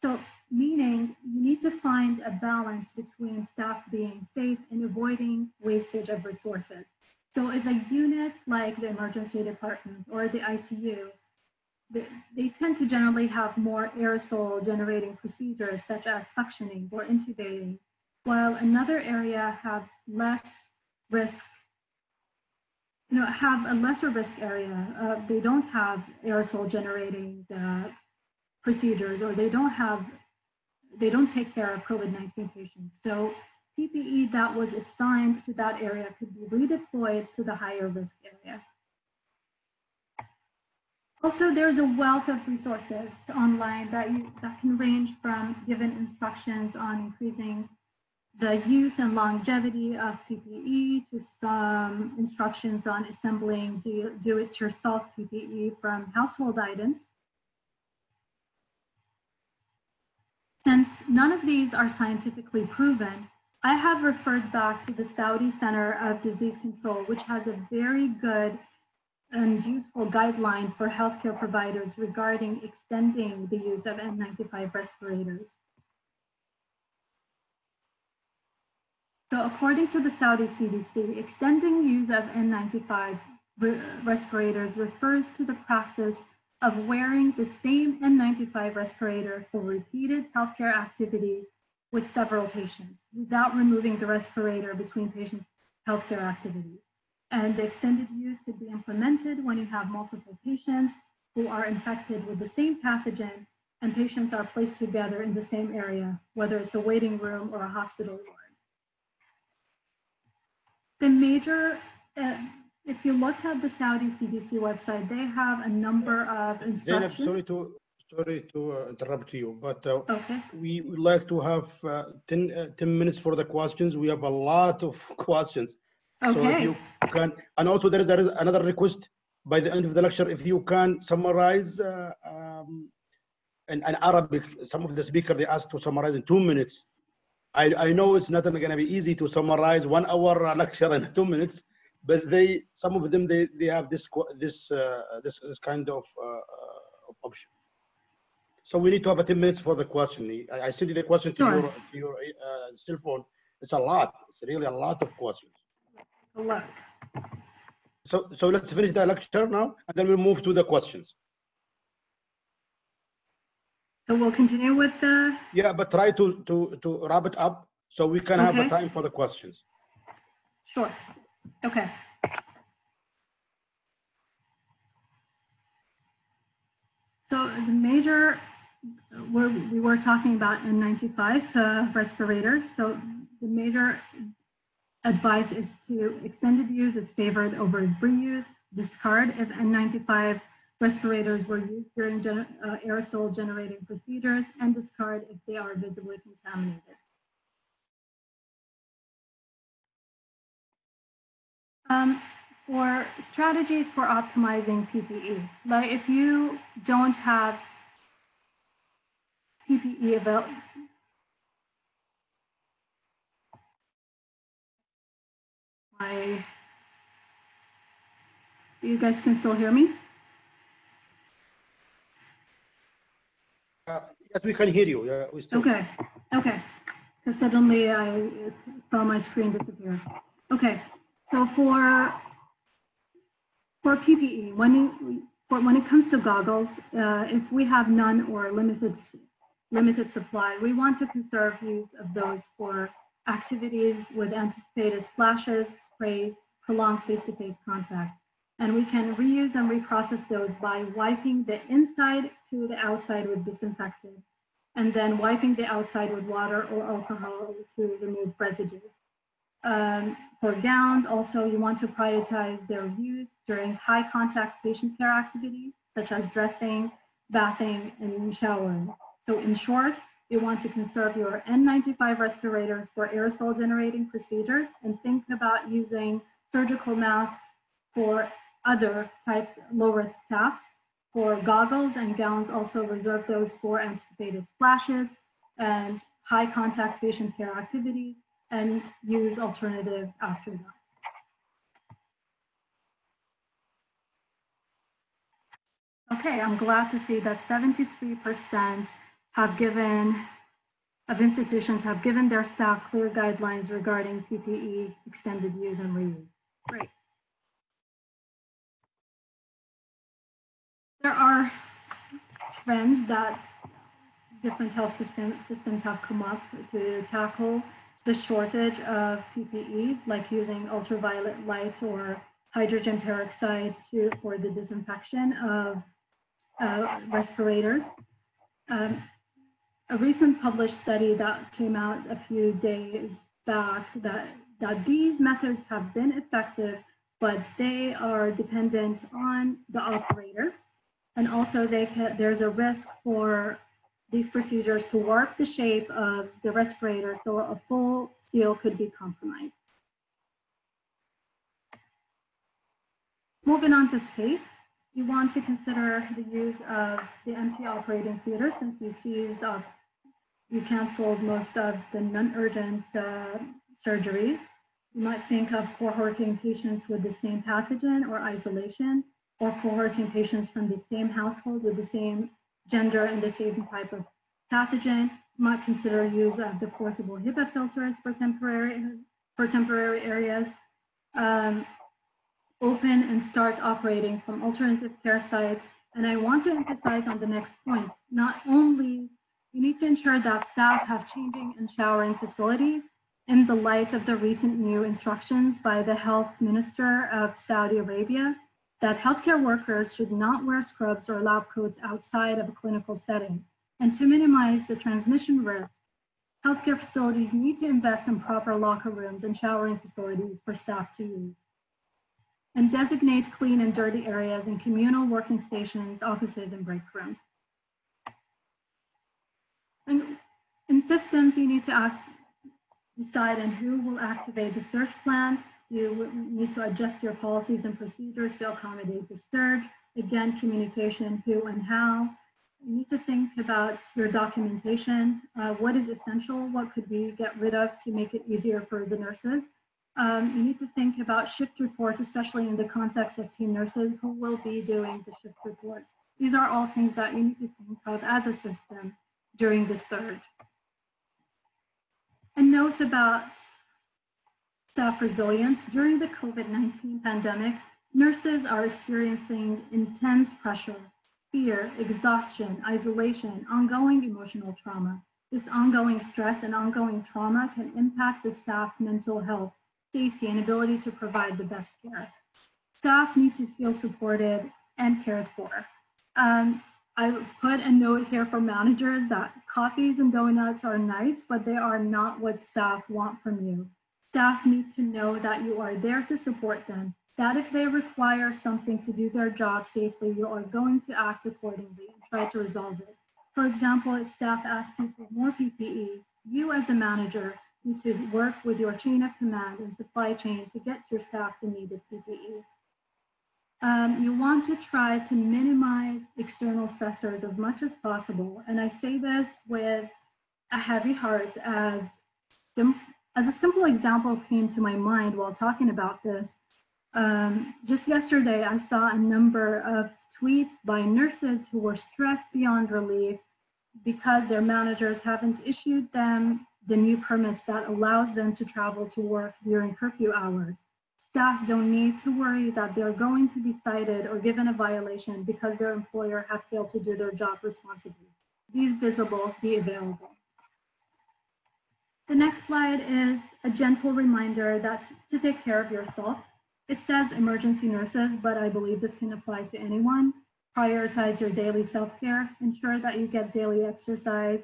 So meaning you need to find a balance between staff being safe and avoiding wastage of resources. So if a unit like the emergency department or the ICU, they, they tend to generally have more aerosol generating procedures such as suctioning or intubating, while another area have less risk, you know, have a lesser risk area. Uh, they don't have aerosol generating uh, procedures or they don't have, they don't take care of COVID-19 patients. So PPE that was assigned to that area could be redeployed to the higher risk area. Also, there's a wealth of resources online that, you, that can range from given instructions on increasing the use and longevity of PPE to some instructions on assembling do-it-yourself PPE from household items. Since none of these are scientifically proven, I have referred back to the Saudi Center of Disease Control, which has a very good and useful guideline for healthcare providers regarding extending the use of N95 respirators. So according to the Saudi CDC, extending use of N95 re respirators refers to the practice of wearing the same N95 respirator for repeated healthcare activities with several patients without removing the respirator between patients' healthcare activities. And the extended use could be implemented when you have multiple patients who are infected with the same pathogen and patients are placed together in the same area, whether it's a waiting room or a hospital ward. The major, uh, if you look at the Saudi CDC website, they have a number of Zainab, instructions. sorry to sorry to uh, interrupt you, but uh, Okay, we would like to have uh, 10, uh, 10 minutes for the questions. We have a lot of questions. So if you can, and also there is, there is another request by the end of the lecture, if you can summarize uh, um, in, in Arabic, some of the speaker they asked to summarize in two minutes. I, I know it's not going to be easy to summarize one hour uh, lecture in two minutes, but they some of them they, they have this this uh, this this kind of, uh, uh, of option. So we need to have a 10 minutes for the question. I, I sent you the question to Sure. your to your uh, cell phone. It's a lot. It's really a lot of questions. look. So, so let's finish the lecture now, and then we'll move to the questions. So we'll continue with the, Yeah, but try to, to, to wrap it up so we can have a time for the questions. sure, okay. So the major, we were talking about N95 uh, respirators. So the major advice is to extended use is favored over reuse, discard if N95 respirators were used during gen- uh, aerosol generating procedures, and discard if they are visibly contaminated. Um, for strategies for optimizing PPE, like if you don't have PPE about I, you guys can still hear me? Uh, Yes, we can hear you. Yeah, we still. Okay, okay. Because suddenly I saw my screen disappear. Okay, so for for PPE, when you, for when it comes to goggles, uh, if we have none or limited limited supply, we want to conserve use of those for activities with anticipated splashes, sprays, prolonged face-to-face contact. And we can reuse and reprocess those by wiping the inside to the outside with disinfectant and then wiping the outside with water or alcohol to remove residue. Um, for gowns, also, you want to prioritize their use during high contact patient care activities, such as dressing, bathing, and showering. So in short, you want to conserve your N95 respirators for aerosol generating procedures and think about using surgical masks for other types, low risk tasks. For goggles and gowns, also reserve those for anticipated splashes and high contact patient care activities and use alternatives after that. Okay, I'm glad to see that 73% have given, of institutions have given their staff clear guidelines regarding PPE extended use and reuse. Great. There are trends that different health system, systems have come up to tackle the shortage of PPE, like using ultraviolet light or hydrogen peroxide to, for the disinfection of uh, respirators. Um, a recent published study that came out a few days back that, that these methods have been effective, but they are dependent on the operator. And also they can, there's a risk for these procedures to warp the shape of the respirator so a full seal could be compromised. Moving on to space, you want to consider the use of the empty operating theater since you seized up, you canceled most of the non-urgent uh, surgeries. You might think of cohorting patients with the same pathogen or isolation. or cohorting patients from the same household with the same gender and the same type of pathogen. Might consider use of the portable HEPA filters for temporary for temporary areas. Um, open and start operating from alternative care sites. And I want to emphasize on the next point, not only you need to ensure that staff have changing and showering facilities in the light of the recent new instructions by the health minister of Saudi Arabia that healthcare workers should not wear scrubs or lab coats outside of a clinical setting. And to minimize the transmission risk, healthcare facilities need to invest in proper locker rooms and showering facilities for staff to use and designate clean and dirty areas in communal working stations, offices, and break rooms. And in systems, you need to act, decide on who will activate the surge plan. You need to adjust your policies and procedures to accommodate the surge. Again, communication, who and how. You need to think about your documentation. Uh, what is essential? What could we get rid of to make it easier for the nurses? Um, you need to think about shift reports, especially in the context of team nurses who will be doing the shift reports. These are all things that you need to think of as a system during the third. A note about staff resilience. During the COVID-19 pandemic, nurses are experiencing intense pressure, fear, exhaustion, isolation, ongoing emotional trauma. This ongoing stress and ongoing trauma can impact the staff mental health safety, and ability to provide the best care. Staff need to feel supported and cared for. Um, I put a note here for managers that coffees and donuts are nice, but they are not what staff want from you. Staff need to know that you are there to support them, that if they require something to do their job safely, you are going to act accordingly and try to resolve it. For example, if staff ask you for more PPE, you as a manager need to work with your chain of command and supply chain to get your staff the needed PPE. Um, you want to try to minimize external stressors as much as possible. And I say this with a heavy heart as, sim as a simple example came to my mind while talking about this. Um, just yesterday, I saw a number of tweets by nurses who were stressed beyond relief because their managers haven't issued them the new permits that allows them to travel to work during curfew hours. Staff don't need to worry that they're going to be cited or given a violation because their employer have failed to do their job responsibly. Be visible, be available. The next slide is a gentle reminder that to take care of yourself. It says emergency nurses, but I believe this can apply to anyone. Prioritize your daily self-care, ensure that you get daily exercise,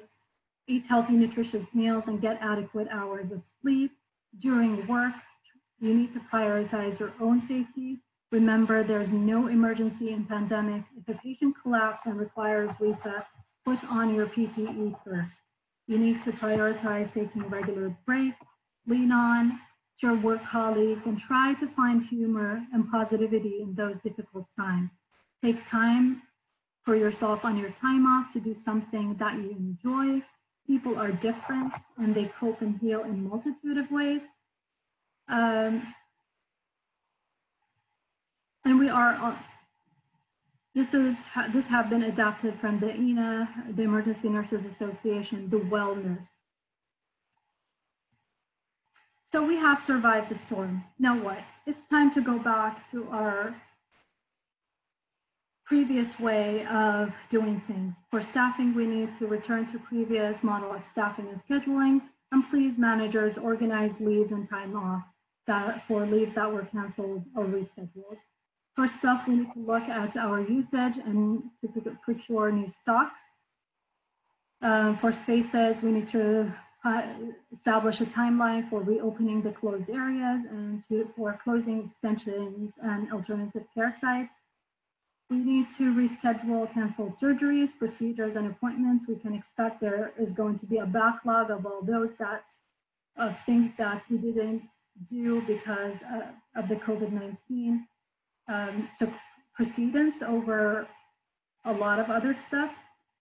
eat healthy, nutritious meals, and get adequate hours of sleep. During work, you need to prioritize your own safety. Remember, there's no emergency in pandemic. If a patient collapses and requires resus, put on your PPE first. You need to prioritize taking regular breaks, lean on your work colleagues, and try to find humor and positivity in those difficult times. Take time for yourself on your time off to do something that you enjoy people are different and they cope and heal in multitude of ways. Um, and we are, on, this is, this have been adapted from the ENA, the Emergency Nurses Association, the wellness. So we have survived the storm. Now what? It's time to go back to our previous way of doing things. For staffing, we need to return to previous model of staffing and scheduling. And please, managers, organize leaves and time off that for leaves that were canceled or rescheduled. First stuff, we need to look at our usage and to procure new stock. Uh, for spaces, we need to uh, establish a timeline for reopening the closed areas and to, for closing extensions and alternative care sites. We need to reschedule canceled surgeries, procedures, and appointments. We can expect there is going to be a backlog of all those that of things that we didn't do because uh, of the COVID-19 um, took precedence over a lot of other stuff.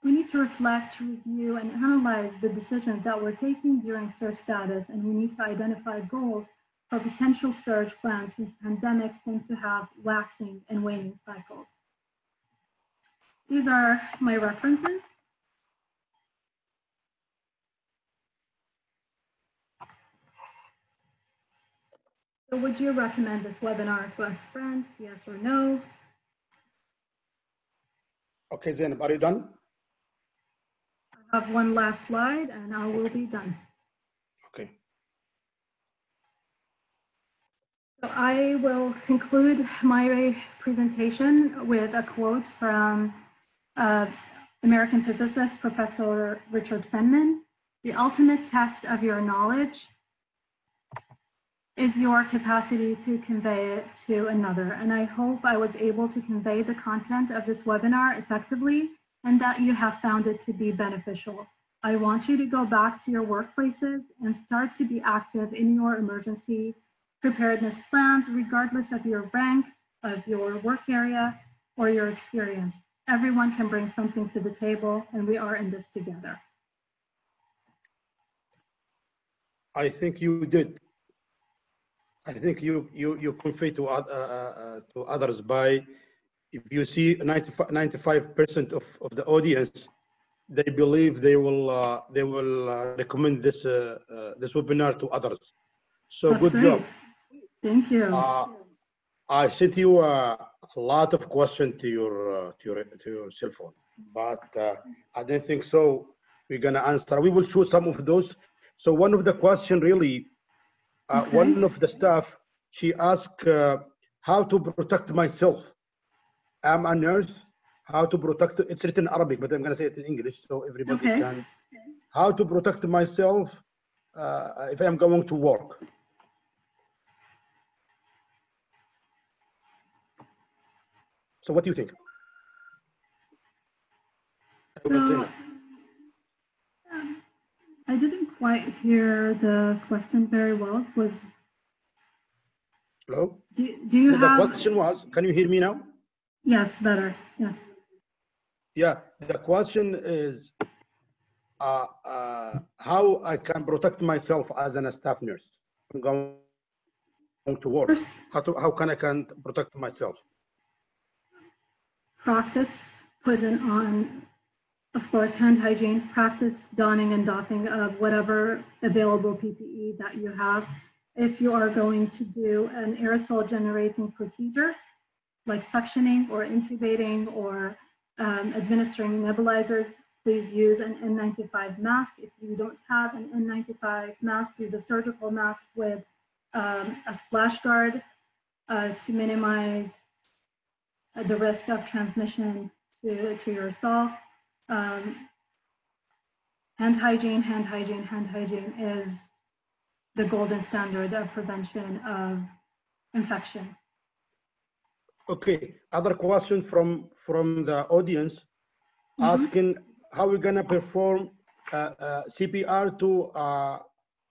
We need to reflect, review, and analyze the decisions that we're taking during surge status, and we need to identify goals for potential surge plans since pandemics tend to have waxing and waning cycles. These are my references. So would you recommend this webinar to a friend, yes or no? Okay, Zainab, are you done? I have one last slide and I will be done. Okay. So I will conclude my presentation with a quote from uh, American physicist, Professor Richard Feynman. The ultimate test of your knowledge is your capacity to convey it to another. And I hope I was able to convey the content of this webinar effectively and that you have found it to be beneficial. I want you to go back to your workplaces and start to be active in your emergency preparedness plans, regardless of your rank, of your work area, or your experience. Everyone can bring something to the table, and we are in this together. I think you did. I think you you you convey to uh, uh, uh, to others by if you see 95 percent of, of the audience, they believe they will uh, they will uh, recommend this uh, this webinar to others. So That's good great. job. Thank you. I sent you a lot of questions to your to your to your cell phone, but I don't think so. We're gonna answer. We will choose some of those. So one of the question really uh, Okay. one of the staff she asked uh, how to protect myself. I'm a nurse. How to protect it's written in arabic but i'm going to say it in english so everybody Okay. can. How to protect myself uh, if i'm going to work. So what do you think? So, I didn't quite hear the question very well. It Was, hello do, do you the have? question was can you hear me now Yes, better. Yeah. Yeah, the question is uh, uh, how I can protect myself as an staff nurse. I'm going to work. How, to, how can I can protect myself? practice putting on, of course, hand hygiene, practice donning and doffing of whatever available PPE that you have. If you are going to do an aerosol generating procedure, like suctioning or intubating or um, administering nebulizers, please use an N95 mask. If you don't have an N95 mask, use a surgical mask with um, a splash guard uh, to minimize the risk of transmission to, to yourself. Um, hand hygiene, hand hygiene, hand hygiene is the golden standard of prevention of infection. Okay, other question from from the audience Mhm. asking how we're gonna perform uh, uh, CPR to uh,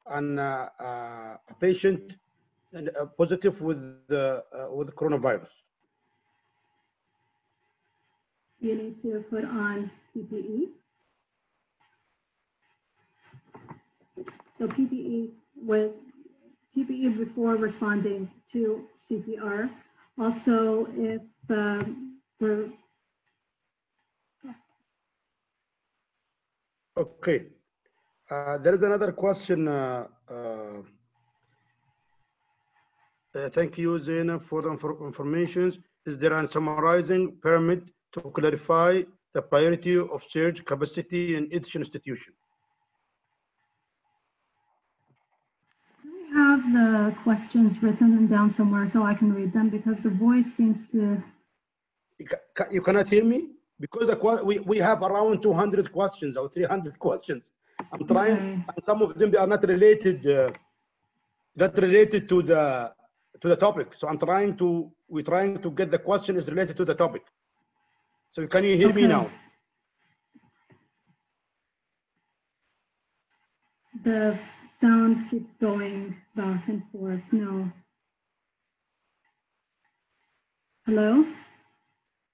an, uh, uh, a patient and, uh, positive with the uh, with coronavirus. You need to put on PPE. So PPE with PPE before responding to CPR. Also, if um, we're Okay. Uh, There is another question. uh, uh, uh, Thank you, Zainab, for the infor- informations. Is there a summarizing permit to clarify the priority of surge capacity in each institution? Do we have the questions written down somewhere so I can read them because the voice seems to, You ca- ca- You cannot hear me? Because the, we, we have around 200 questions or 300 questions. I'm trying, Okay. and some of them, they are not related, uh, not related to the, to the topic. So I'm trying to, we're trying to get the question is related to the topic. So can you hear me now? the sound keeps going back and forth. No. Hello?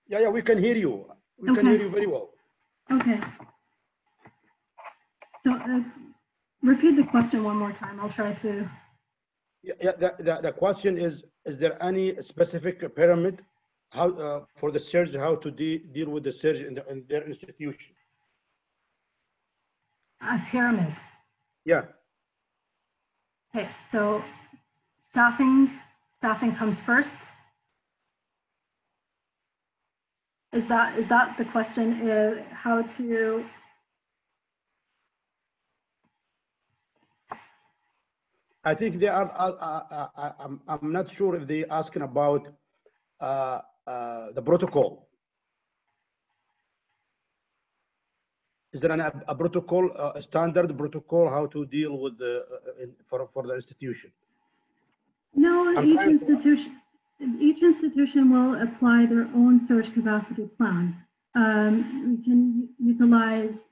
Yeah, yeah, we can hear you. We can hear you very well. Okay. So uh, repeat the question one more time. I'll try to. Yeah, yeah, the, the, the question is, is there any specific pyramid how, uh, for the surge, how to de- deal with the surge in, the, in their institution? A pyramid. Yeah, Okay, so staffing, staffing comes first. Is that, is that the question, uh, how to, I think they are, uh, uh, uh, uh, I'm, I'm not sure if they're asking about uh, the protocol. Is there an, a protocol, uh, a standard protocol, how to deal with the, uh, in, for, for the institution? no, I'm each trying to- institution, each institution will apply their own surge capacity plan. Um, we can utilize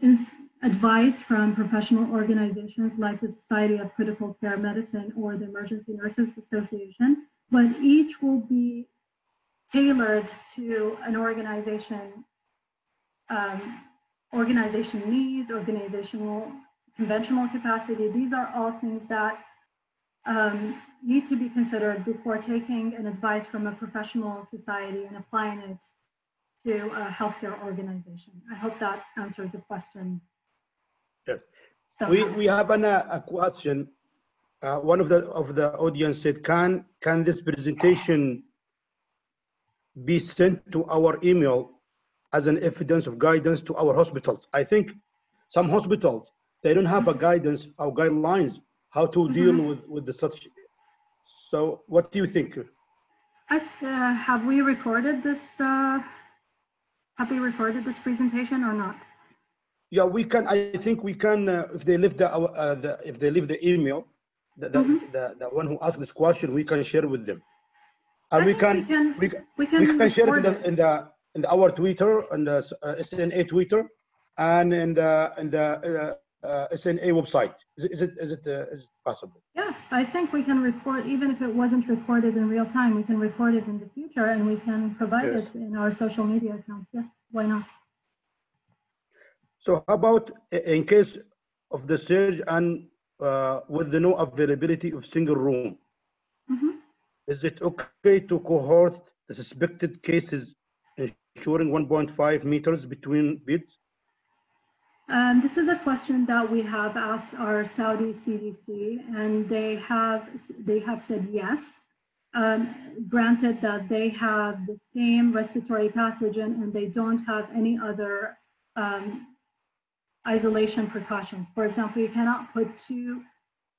is advice from professional organizations like the Society of Critical Care Medicine or the Emergency Nurses Association, but each will be tailored to an organization, um, organization needs, organizational conventional capacity. These are all things that um, need to be considered before taking an advice from a professional society and applying it to a healthcare organization. I hope that answers the question. Yes. We, we have an, uh, a question. Uh, one of the, of the audience said, can, can this presentation be sent to our email as an evidence of guidance to our hospitals? I think some hospitals, they don't have a guidance or guidelines how to deal Mhm. with, with the such. So what do you think? I, uh, have we recorded this? Uh, have we recorded this presentation or not? Yeah, we can, I think we can, uh, if they leave the, uh, the, if they leave the email, the, the, Mhm. the, the one who asked this question, we can share with them. And we can, we can. we can, We can, we can share it in the, in the, in the, our Twitter and the uh, SNA Twitter and in the, in the uh, uh, SNA website. Is it, is it, is it, uh, is it possible? Yeah, I think we can record, even if it wasn't recorded in real time, we can record it in the future and we can provide Yes. it in our social media accounts. Yes, why not? So how about in case of the surge and uh, with the no availability of single room? Mhm. Is it okay to cohort the suspected cases ensuring 1.5 meters between beds? Um, this is a question that we have asked our Saudi CDC, and they have they have said yes. Um, granted that they have the same respiratory pathogen and they don't have any other um, isolation precautions. For example, you cannot put two,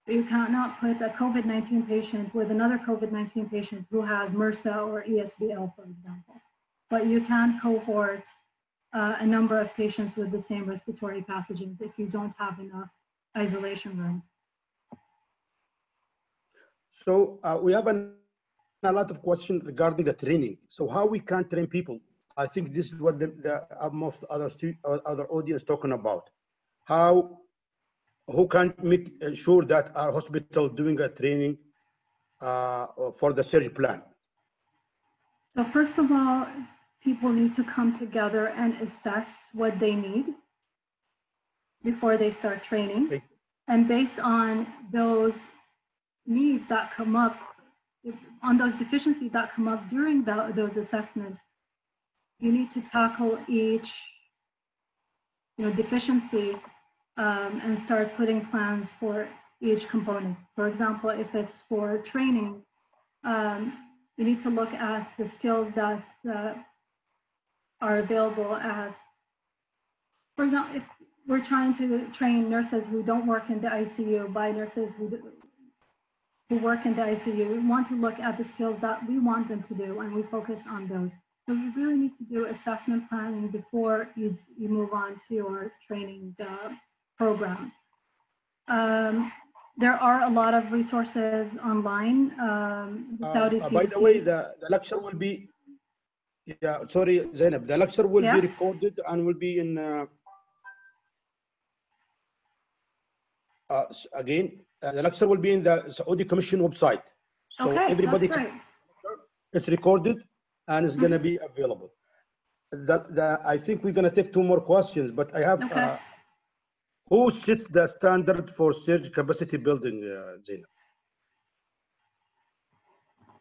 you cannot put a COVID-19 patient with another COVID-19 patient who has MRSA or ESBL, for example. But you can cohort uh, a number of patients with the same respiratory pathogens if you don't have enough isolation rooms. So uh, we have an, a lot of questions regarding the training. So how we can train people? I think this is what the, the uh, most other stu- uh, other audience talking about. How who can make sure that our hospital doing a training uh, for the surge plan? So first of all, people need to come together and assess what they need before they start training. And based on those needs that come up, on those deficiencies that come up during tho- those assessments, you need to tackle each you know, deficiency um, and start putting plans for each component. For example, if it's for training, um, you need to look at the skills that uh, are available at, for example, if we're trying to train nurses who don't work in the ICU by nurses who, do- who work in the ICU, we want to look at the skills that we want them to do and we focus on those. So you really need to do assessment planning before you, you move on to your training uh, programs. Um, there are a lot of resources online. Um, the Uh, Saudi uh, by the way, the, the lecture will be, yeah, sorry, Zainab, the lecture will Yeah. be recorded and will be in, uh, uh, again, uh, the lecture will be in the Saudi Commission website. So Okay, everybody that's can- great. It's recorded and it's gonna be available. That, the, I think we're gonna take two more questions, but I have, Okay. Who sets the standard for surge capacity building, uh?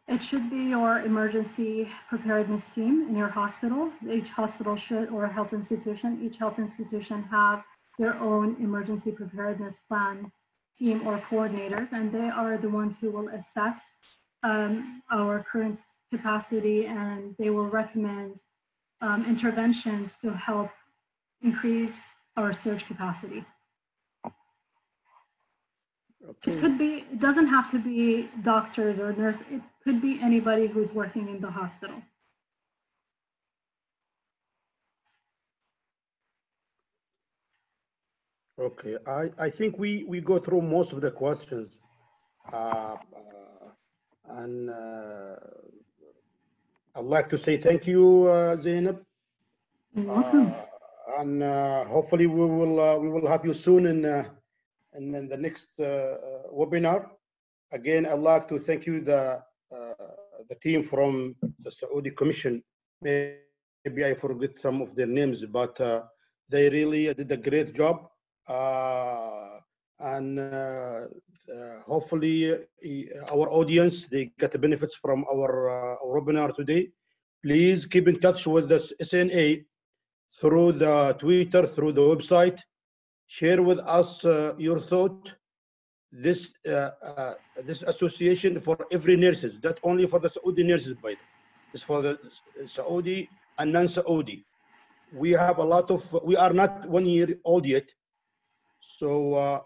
It should be your emergency preparedness team in your hospital. Each hospital should, or health institution, each health institution have their own emergency preparedness plan team or coordinators, and they are the ones who will assess um, our current capacity and they will recommend um, interventions to help increase our surge capacity. It could be, it doesn't have to be doctors or nurse, it could be anybody who's working in the hospital. Okay, I, I think we, we go through most of the questions. Uh, uh, And uh, I'd like to say thank you, uh, Zainab. You're welcome. Uh, And uh, hopefully we will, uh, we will have you soon in, in in the next uh, uh, webinar. Again, I'd like to thank you, the, uh, the team from the Saudi Commission. Maybe I forget some of their names, but they really did a great job. And uh, hopefully our audience, they get the benefits from our uh, our webinar today. Please keep in touch with the SNA through the Twitter, through the website. Share with us uh, your thought. This uh, uh, this association for every nurses, not only for the Saudi nurses, by the. It's for the Saudi and non-Saudi. We have a lot of. We are not one year old yet, so uh,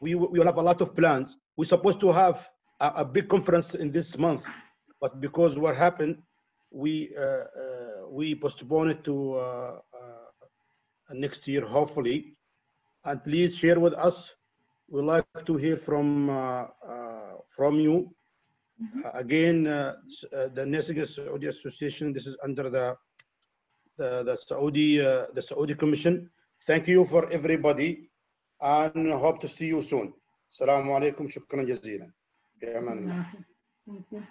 we we will have a lot of plans. We're supposed to have a, a big conference in this month, but because what happened, we uh, uh, we postponed it to uh, next year, hopefully. And please share with us. We like to hear from uh, uh, from you. Uh, again, uh, s- uh, the Nursing Saudi Association. This is under the the, the Saudi uh, the Saudi Commission. Thank you for everybody, and hope to see you soon. السلام عليكم شكرا جزيلا. في امان الله. Thank you.